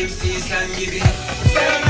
kimseyi sen gibi Sevemem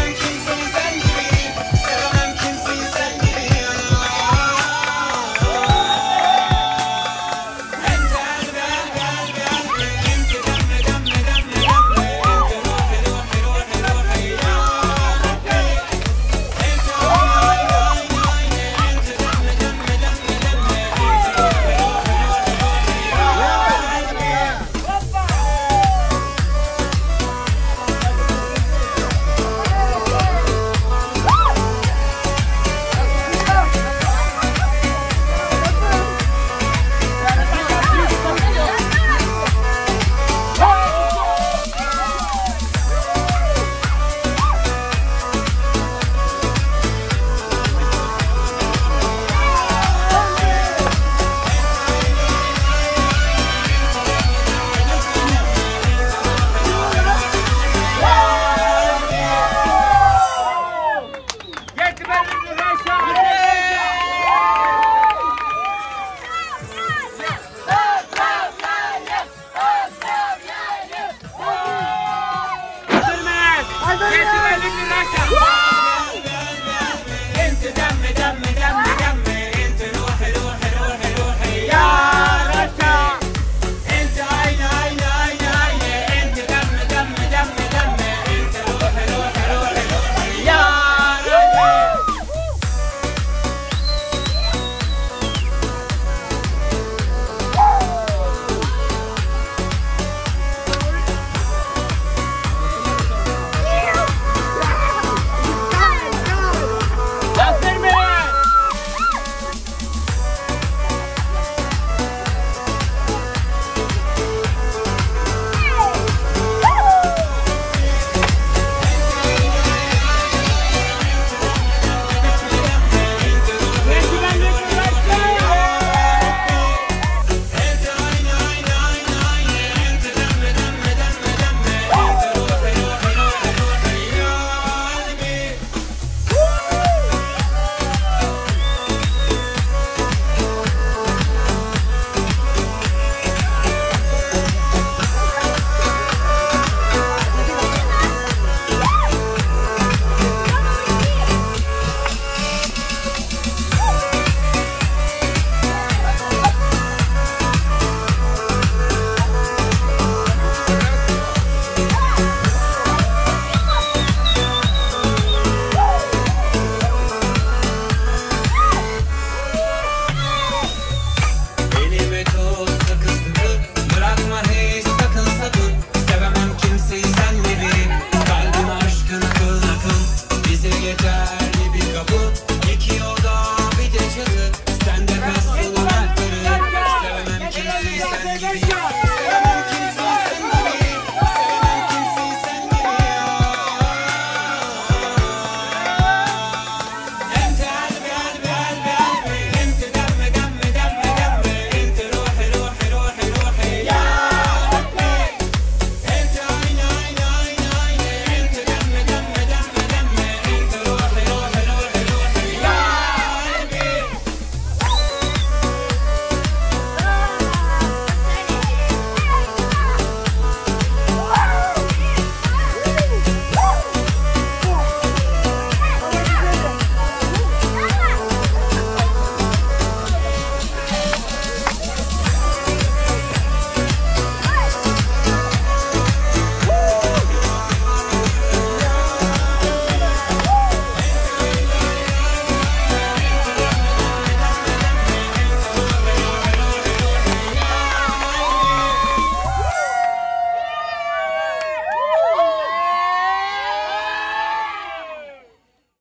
Rock.